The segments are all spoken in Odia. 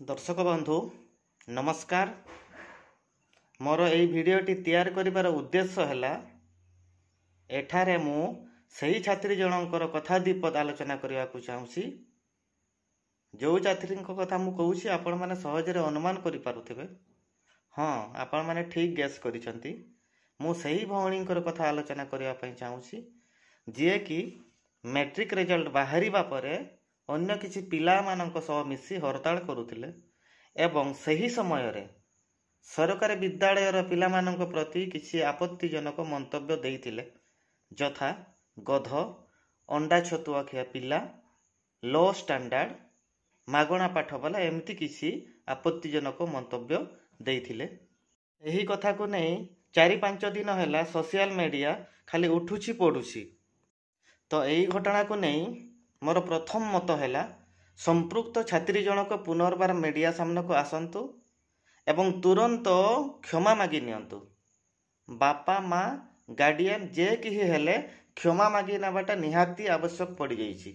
ଦର୍ଶକ ବନ୍ଧୁ ନମସ୍କାର। ମୋର ଏହି ଭିଡ଼ିଓଟି ତିଆରି କରିବାର ଉଦ୍ଦେଶ୍ୟ ହେଲା ଏଠାରେ ମୁଁ ସେହି ଛାତ୍ରୀ ଜଣଙ୍କର କଥା ଦ୍ୱିପଦ ଆଲୋଚନା କରିବାକୁ ଚାହୁଁଛି। ଯେଉଁ ଛାତ୍ରୀଙ୍କ କଥା ମୁଁ କହୁଛି ଆପଣମାନେ ସହଜରେ ଅନୁମାନ କରିପାରୁଥିବେ। ହଁ ଆପଣମାନେ ଠିକ୍ ଗେସ୍ କରିଛନ୍ତି। ମୁଁ ସେହି ଭଉଣୀଙ୍କର କଥା ଆଲୋଚନା କରିବା ପାଇଁ ଚାହୁଁଛି ଯିଏକି ମେଟ୍ରିକ୍ ରେଜଲ୍ଟ ବାହାରିବା ପରେ ଅନ୍ୟ କିଛି ପିଲାମାନଙ୍କ ସହ ମିଶି ହରତାଳ କରୁଥିଲେ ଏବଂ ସେହି ସମୟରେ ସରକାରୀ ବିଦ୍ୟାଳୟର ପିଲାମାନଙ୍କ ପ୍ରତି କିଛି ଆପତ୍ତିଜନକ ମନ୍ତବ୍ୟ ଦେଇଥିଲେ ଯଥା ଗଧ ଅଣ୍ଡା ଛତୁଆ ଖିଆ ପିଲା ଲୋ ଷ୍ଟାଣ୍ଡାର୍ଡ଼ ମାଗଣା ପାଠ ବାଲା ଏମିତି କିଛି ଆପତ୍ତିଜନକ ମନ୍ତବ୍ୟ ଦେଇଥିଲେ। ଏହି କଥାକୁ ନେଇ ଚାରି ପାଞ୍ଚ ଦିନ ହେଲା ସୋସିଆଲ ମିଡ଼ିଆ ଖାଲି ଉଠୁଛି ପଡ଼ୁଛି। ତ ଏହି ଘଟଣାକୁ ନେଇ ମୋର ପ୍ରଥମ ମତ ହେଲା ସମ୍ପୃକ୍ତ ଛାତ୍ରୀ ଜଣକ ପୁନର୍ବାର ମିଡ଼ିଆ ସାମ୍ନାକୁ ଆସନ୍ତୁ ଏବଂ ତୁରନ୍ତ କ୍ଷମା ମାଗି ନିଅନ୍ତୁ। ବାପା ମା ଗାର୍ଡ଼ିଆନ ଯେ କେହି ହେଲେ କ୍ଷମା ମାଗି ନେବାଟା ନିହାତି ଆବଶ୍ୟକ ପଡ଼ିଯାଇଛି।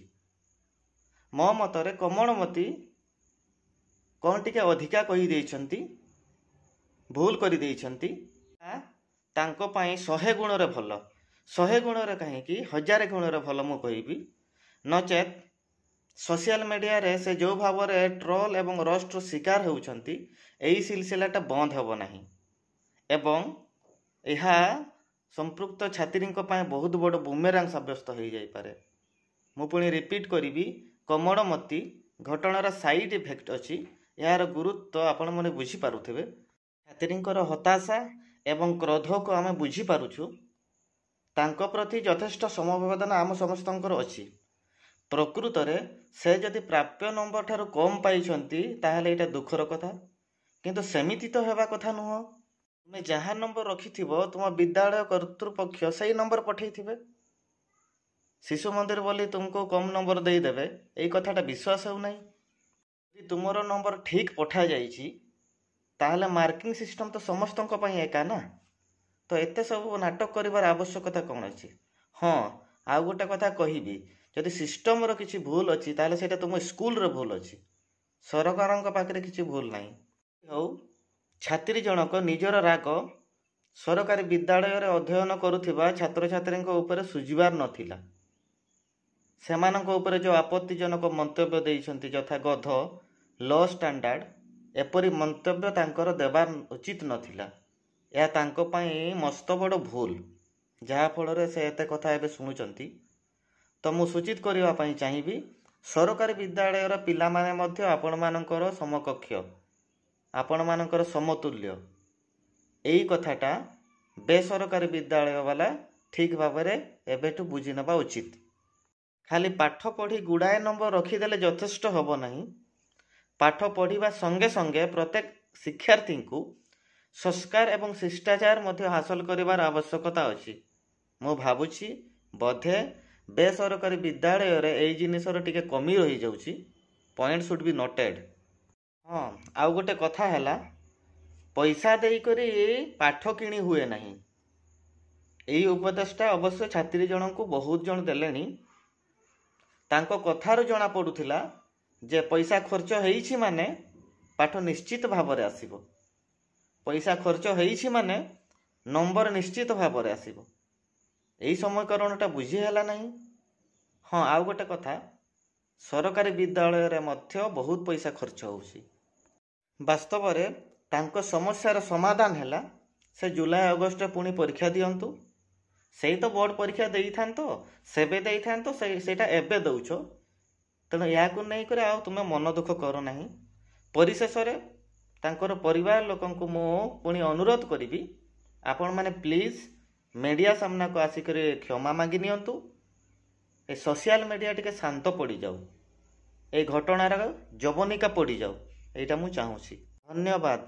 ମୋ ମତରେ କମଳମତି କ'ଣ ଟିକେ ଅଧିକା କହିଦେଇଛନ୍ତି ଭୁଲ କରିଦେଇଛନ୍ତି। ତାଙ୍କ ପାଇଁ ଶହେ ଗୁଣରେ ଭଲ ଶହେ ଗୁଣରେ କାହିଁକି ହଜାରେ ଗୁଣରେ ଭଲ ମୁଁ କହିବି। ନଚେତ୍ ସୋସିଆଲ ମିଡ଼ିଆରେ ସେ ଯେଉଁ ଭାବରେ ଟ୍ରୋଲ୍ ଏବଂ ରୋଷ୍ଟର ଶିକାର ହେଉଛନ୍ତି ଏହି ସିଲସିଲାଟା ବନ୍ଦ ହେବ ନାହିଁ। ଏବଂ ଏହା ସମ୍ପୃକ୍ତ ଛାତ୍ରୀଙ୍କ ପାଇଁ ବହୁତ ବଡ଼ ବୁମେରାଙ୍ଗ ସାବ୍ୟସ୍ତ ହୋଇଯାଇପାରେ। ମୁଁ ପୁଣି ରିପିଟ୍ କରିବି କମଳମତି ଘଟଣାର ସାଇଡ୍ ଇଫେକ୍ଟ ଅଛି ଏହାର ଗୁରୁତ୍ୱ ଆପଣମାନେ ବୁଝିପାରୁଥିବେ। ଛାତ୍ରୀଙ୍କର ହତାଶା ଏବଂ କ୍ରୋଧକୁ ଆମେ ବୁଝିପାରୁଛୁ। ତାଙ୍କ ପ୍ରତି ଯଥେଷ୍ଟ ସମବେଦନା ଆମ ସମସ୍ତଙ୍କର ଅଛି। ପ୍ରକୃତରେ ସେ ଯଦି ପ୍ରାପ୍ୟ ନମ୍ବର ଠାରୁ କମ୍ ପାଇଛନ୍ତି ତାହେଲେ ଏଇଟା ଦୁଃଖର କଥା। କିନ୍ତୁ ସେମିତି ତ ହେବା କଥା ନୁହଁ। ତୁମେ ଯାହା ନମ୍ବର ରଖିଥିବ ତୁମ ବିଦ୍ୟାଳୟ କର୍ତ୍ତୃପକ୍ଷ ସେଇ ନମ୍ବର ପଠାଇଥିବେ। ଶିଶୁ ମନ୍ଦିର ବୋଲି ତୁମକୁ କମ୍ ନମ୍ବର ଦେଇଦେବେ ଏଇ କଥାଟା ବିଶ୍ୱାସ ହେଉନାହିଁ ଯଦି ତୁମର ନମ୍ବର ଠିକ୍ ପଠାଯାଇଛି ତାହେଲେ ମାର୍କିଂ ସିଷ୍ଟମ୍ ତ ସମସ୍ତଙ୍କ ପାଇଁ ଏକା ନା? ତ ଏତେ ସବୁ ନାଟକ କରିବାର ଆବଶ୍ୟକତା କ'ଣ ଅଛି? ହଁ ଆଉ ଗୋଟେ କଥା କହିବି। ଯଦି ସିଷ୍ଟମର କିଛି ଭୁଲ ଅଛି ତାହେଲେ ସେଇଟା ତୁମ ସ୍କୁଲର ଭୁଲ ଅଛି। ସରକାରଙ୍କ ପାଖରେ କିଛି ଭୁଲ ନାହିଁ। ହଉ ଛାତ୍ରୀ ଜଣକ ନିଜର ରାଗ ସରକାରୀ ବିଦ୍ୟାଳୟରେ ଅଧ୍ୟୟନ କରୁଥିବା ଛାତ୍ରଛାତ୍ରୀଙ୍କ ଉପରେ ସୁଝିବାର ନଥିଲା। ସେମାନଙ୍କ ଉପରେ ଯେଉଁ ଆପତ୍ତିଜନକ ମନ୍ତବ୍ୟ ଦେଇଛନ୍ତି ଯଥା ଗଧ ଲୋ ଷ୍ଟାଣ୍ଡାର୍ଡ଼ ଏପରି ମନ୍ତବ୍ୟ ତାଙ୍କର ଦେବା ଉଚିତ ନଥିଲା। ଏହା ତାଙ୍କ ପାଇଁ ମସ୍ତ ବଡ଼ ଭୁଲ। ଯାହାଫଳରେ ସେ ଏତେ କଥା ଏବେ ଶୁଣୁଛନ୍ତି। ତ ମୁଁ ସୂଚିତ କରିବା ପାଇଁ ଚାହିଁବି ସରକାରୀ ବିଦ୍ୟାଳୟର ପିଲାମାନେ ମଧ୍ୟ ଆପଣମାନଙ୍କର ସମକକ୍ଷ ଆପଣମାନଙ୍କର ସମତୁଲ୍ୟ। ଏଇ କଥାଟା ବେସରକାରୀ ବିଦ୍ୟାଳୟ ବାଲା ଠିକ୍ ଭାବରେ ଏବେଠୁ ବୁଝି ନେବା ଉଚିତ। ଖାଲି ପାଠ ପଢ଼ି ଗୁଡ଼ାଏ ନମ୍ବର ରଖିଦେଲେ ଯଥେଷ୍ଟ ହେବ ନାହିଁ। ପାଠ ପଢ଼ିବା ସଙ୍ଗେ ସଙ୍ଗେ ପ୍ରତ୍ୟେକ ଶିକ୍ଷାର୍ଥୀଙ୍କୁ ସଂସ୍କାର ଏବଂ ଶିଷ୍ଟାଚାର ମଧ୍ୟ ହାସଲ କରିବାର ଆବଶ୍ୟକତା ଅଛି। ମୁଁ ଭାବୁଛି ବୋଧେ ବେସରକାରୀ ବିଦ୍ୟାଳୟରେ ଏଇ ଜିନିଷର ଟିକେ କମି ରହିଯାଉଛି। ପଏଣ୍ଟ ସୁଡ୍ ବି ନୋଟେଡ୍ ହଁ ଆଉ ଗୋଟେ କଥା ହେଲା ପଇସା ଦେଇକରି ପାଠ କିଣି ହୁଏ ନାହିଁ। ଏହି ଉପଦେଶଟା ଅବଶ୍ୟ ଛାତ୍ରୀ ଜଣଙ୍କୁ ବହୁତ ଜଣ ଦେଲେଣି। ତାଙ୍କ କଥାରୁ ଜଣାପଡ଼ୁଥିଲା ଯେ ପଇସା ଖର୍ଚ୍ଚ ହେଇଛି ମାନେ ପାଠ ନିଶ୍ଚିତ ଭାବରେ ଆସିବ। ପଇସା ଖର୍ଚ୍ଚ ହେଇଛି ମାନେ ନମ୍ବର ନିଶ୍ଚିତ ଭାବରେ ଆସିବ। ଏଇ ସମୀକରଣଟା ବୁଝି ହେଲା ନାହିଁ। ହଁ ଆଉ ଗୋଟେ କଥା। ସରକାରୀ ବିଦ୍ୟାଳୟରେ ମଧ୍ୟ ବହୁତ ପଇସା ଖର୍ଚ୍ଚ ହେଉଛି। ବାସ୍ତବରେ ତାଙ୍କ ସମସ୍ୟାର ସମାଧାନ ହେଲା ସେ ଜୁଲାଇ ଅଗଷ୍ଟରେ ପୁଣି ପରୀକ୍ଷା ଦିଅନ୍ତୁ। ସେଇ ତ ବୋର୍ଡ଼ ପରୀକ୍ଷା ଦେଇଥାନ୍ତ ସେବେ ଦେଇଥାନ୍ତ ସେଇଟା ଏବେ ଦେଉଛ। ତେଣୁ ଏହାକୁ ନେଇକରି ଆଉ ତୁମେ ମନ ଦୁଃଖ କର ନାହିଁ। ପରିଶେଷରେ ତାଙ୍କର ପରିବାର ଲୋକଙ୍କୁ ମୁଁ ପୁଣି ଅନୁରୋଧ କରିବି ଆପଣମାନେ ପ୍ଲିଜ୍ ମିଡ଼ିଆ ସାମ୍ନାକୁ ଆସିକରି କ୍ଷମା ମାଗି ନିଅନ୍ତୁ ଏ ସୋସିଆଲ ମିଡ଼ିଆ ଟିକେ ଶାନ୍ତ ପଡ଼ିଯାଉ ଏ ଘଟଣାର ଯବନିକା ପଡ଼ିଯାଉ ଏଇଟା ମୁଁ ଚାହୁଁଛି ଧନ୍ୟବାଦ